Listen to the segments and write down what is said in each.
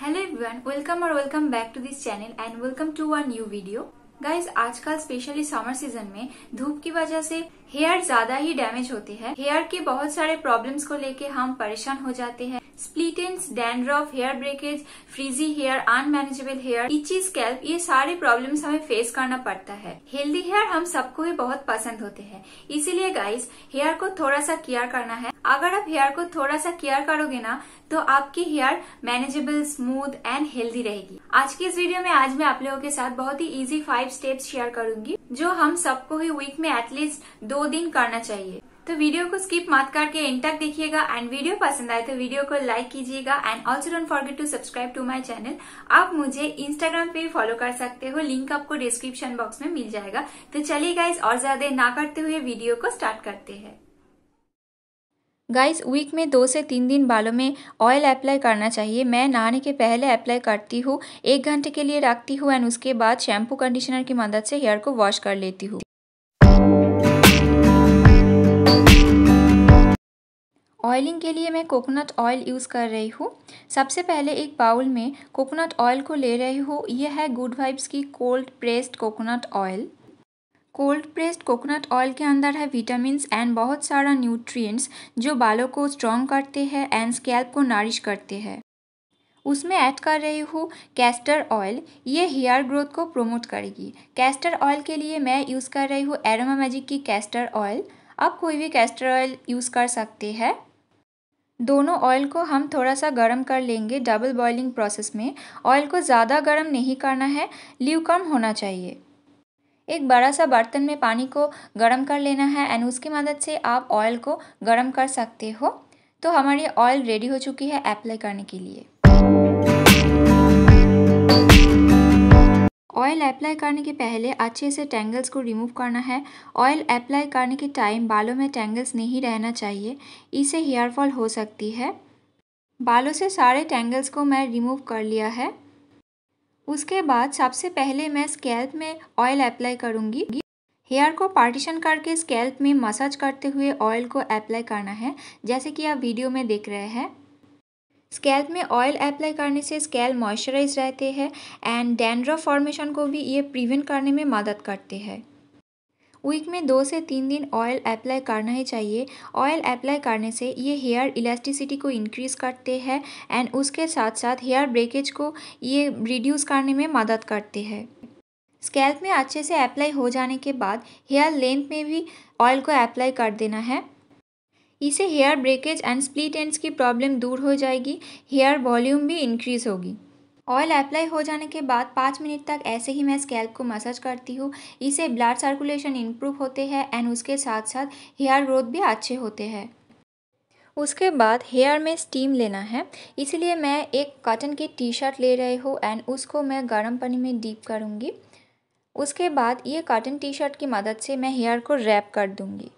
Hello everyone, welcome or welcome back to this channel and welcome to our new video. Guys आजकल specially summer season में धूप की वजह से hair ज़्यादा ही डैमेज होते हैं। हेयर के बहुत सारे प्रॉब्लम्स को लेके हम परेशान हो जाते हैं। Split ends dandruff hair breakage frizzy hair unmanageable hair itchy scalp ये सारे प्रॉब्लम्स हमें फेस करना पड़ता है। हेल्दी हेयर हम सबको ही बहुत पसंद होते हैं। इसीलिए गाइज़ हेयर को थोड़ा सा केयर करना है। अगर आप हेयर को थोड़ा सा केयर करोगे ना तो आपकी hair manageable smooth and healthy रहेगी। आज की इस वीडियो में आज मैं आप लोगों के साथ बहुत ही इजी फाइव स्टेप्स शेयर करूँगी, जो हम सबको ही वीक में एटलीस्ट दो दिन करना चाहिए। तो वीडियो को स्किप मत करके एंड तक देखिएगा एंड वीडियो पसंद आए तो वीडियो को लाइक कीजिएगा and also don't forget to subscribe to my channel आप मुझे इंस्टाग्राम पे फॉलो कर सकते हो लिंक आपको डिस्क्रिप्शन बॉक्स में मिल जाएगा। तो चलिए गाइज़ और ज़्यादा ना करते हुए वीडियो को स्टार्ट करते हैं। गाइस वीक में दो से तीन दिन बालों में ऑयल अप्लाई करना चाहिए। मैं नहाने के पहले अप्लाई करती हूँ, एक घंटे के लिए रखती हूँ एंड उसके बाद शैम्पू कंडीशनर की मदद से हेयर को वॉश कर लेती हूँ। ऑयलिंग के लिए मैं कोकोनट ऑयल यूज़ कर रही हूँ। सबसे पहले एक बाउल में कोकोनट ऑयल को ले रही हूँ। यह है गुड वाइब्स की cold pressed coconut oil cold pressed coconut oil के अंदर है विटामिन एंड बहुत सारा न्यूट्रिएंट्स जो बालों को स्ट्रॉन्ग करते हैं एंड स्कैल्प को नारिश करते हैं। उसमें ऐड कर रही हूँ कैस्टर ऑयल ये हेयर ग्रोथ को प्रमोट करेगी। कैस्टर ऑयल के लिए मैं यूज़ कर रही हूँ एरोमा मैजिक की कैस्टर ऑयल आप कोई भी कैस्टर ऑयल यूज़ कर सकते हैं। दोनों ऑयल को हम थोड़ा सा गर्म कर लेंगे डबल बॉइलिंग प्रोसेस में। ऑयल को ज़्यादा गर्म नहीं करना है ल्यू कम होना चाहिए। एक बड़ा सा बर्तन में पानी को गर्म कर लेना है एंड उसकी मदद से आप ऑयल को गर्म कर सकते हो। तो हमारी ऑयल रेडी हो चुकी है अप्लाई करने के लिए। ऑयल अप्लाई करने के पहले अच्छे से टेंगल्स को रिमूव करना है। ऑयल अप्लाई करने के टाइम बालों में टेंगल्स नहीं रहना चाहिए। इससे हेयर फॉल हो सकती है। बालों से सारे टेंगल्स को मैं रिमूव कर लिया है। उसके बाद सबसे पहले मैं स्कैल्प में ऑयल अप्लाई करूँगी। हेयर को पार्टीशन करके स्कैल्प में मसाज करते हुए ऑयल को अप्लाई करना है, जैसे कि आप वीडियो में देख रहे हैं। स्कैल्प में ऑयल अप्लाई करने से स्कैल्प मॉइस्चराइज रहते हैं एंड डैंड्रफ फॉर्मेशन को भी ये प्रिवेंट करने में मदद करते हैं। वीक में दो से तीन दिन ऑयल अप्लाई करना ही चाहिए। ऑयल अप्लाई करने से ये हेयर इलास्टिसिटी को इंक्रीज़ करते हैं एंड उसके साथ साथ हेयर ब्रेकेज को ये रिड्यूस करने में मदद करते हैं। स्कैल्प में अच्छे से अप्लाई हो जाने के बाद हेयर लेंथ में भी ऑयल को अप्लाई कर देना है। इसे hair breakage and split ends की प्रॉब्लम दूर हो जाएगी। हेयर वॉल्यूम भी इंक्रीज़ होगी। ऑयल अप्लाई हो जाने के बाद पाँच मिनट तक ऐसे ही मैं स्कैल्प को मसाज करती हूँ। इससे ब्लड सर्कुलेशन इम्प्रूव होते हैं एंड उसके साथ साथ हेयर ग्रोथ भी अच्छे होते हैं। उसके बाद हेयर में स्टीम लेना है। इसलिए मैं एक कॉटन की टी शर्ट ले रही हूँ एंड उसको मैं गर्म पानी में डीप करूँगी। उसके बाद ये कॉटन टी शर्ट की मदद से मैं हेयर को रैप कर दूँगी।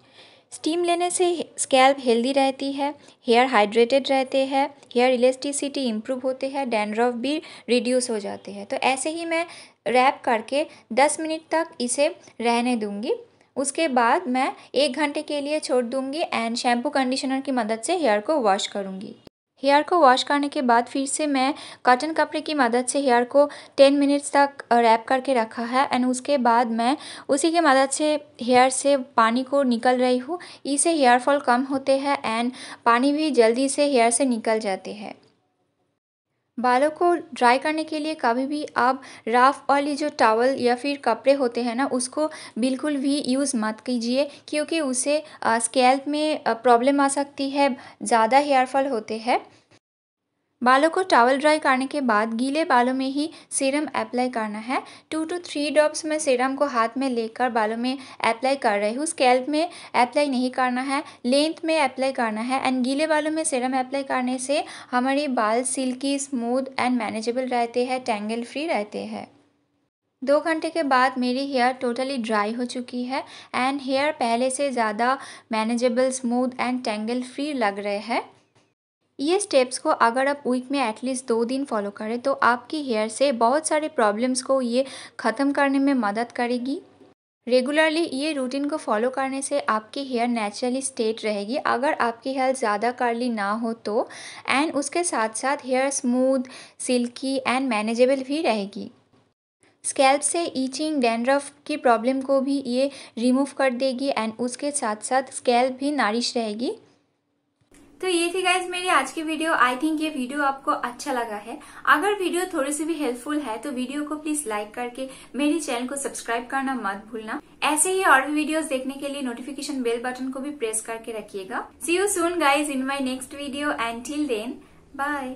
स्टीम लेने से स्कैल्प हेल्दी रहती है, हेयर हाइड्रेटेड रहते हैं, हेयर इलेस्टिसिटी इम्प्रूव होते हैं, डैंड्रफ भी रिड्यूस हो जाते हैं। तो ऐसे ही मैं रैप करके 10 मिनट तक इसे रहने दूँगी। उसके बाद मैं एक घंटे के लिए छोड़ दूँगी एंड शैम्पू कंडीशनर की मदद से हेयर को वॉश करूँगी। हेयर को वॉश करने के बाद फिर से मैं कॉटन कपड़े की मदद से हेयर को टेन मिनट्स तक रैप करके रखा है एंड उसके बाद मैं उसी के मदद से हेयर से पानी को निकल रही हूँ। इससे हेयर फॉल कम होते हैं एंड पानी भी जल्दी से हेयर से निकल जाते हैं। बालों को ड्राई करने के लिए कभी भी आप राफ वाली जो टॉवल या फिर कपड़े होते हैं ना, उसको बिल्कुल भी यूज़ मत कीजिए, क्योंकि उसे स्कैल्प में प्रॉब्लम आ सकती है, ज़्यादा हेयरफॉल होते हैं। बालों को टॉवल ड्राई करने के बाद गीले बालों में ही सीरम अप्लाई करना है। टू टू थ्री ड्रॉप्स में सीरम को हाथ में लेकर बालों में अप्लाई कर रही हूँ। स्कैल्प में अप्लाई नहीं करना है लेंथ में अप्लाई करना है एंड गीले बालों में सीरम अप्लाई करने से हमारे बाल सिल्की स्मूथ एंड मैनेजेबल रहते हैं टेंगल फ्री रहते हैं। दो घंटे के बाद मेरी हेयर टोटली ड्राई हो चुकी है एंड हेयर पहले से ज़्यादा manageable smooth and tangle free लग रहे हैं। ये स्टेप्स को अगर आप वीक में एटलीस्ट दो दिन फॉलो करें तो आपकी हेयर से बहुत सारे प्रॉब्लम्स को ये ख़त्म करने में मदद करेगी। रेगुलरली ये रूटीन को फॉलो करने से आपकी हेयर नेचुरली स्टेट रहेगी। अगर आपकी हेयर ज़्यादा कर्ली ना हो तो एंड उसके साथ साथ hair smooth silky and manageable भी रहेगी। स्कैल्प से ईचिंग डैंड्रफ की प्रॉब्लम को भी ये रिमूव कर देगी एंड उसके साथ साथ स्कैल्प भी नारिश रहेगी। तो ये थी गाइज़ मेरी आज की वीडियो आई थिंक ये वीडियो आपको अच्छा लगा है. अगर वीडियो थोड़ी सी भी हेल्पफुल है तो वीडियो को प्लीज़ लाइक करके मेरी चैनल को सब्सक्राइब करना मत भूलना. ऐसे ही और भी वीडियोस देखने के लिए नोटिफिकेशन बेल बटन को भी प्रेस करके रखिएगा. See you soon guys in my next video and till then bye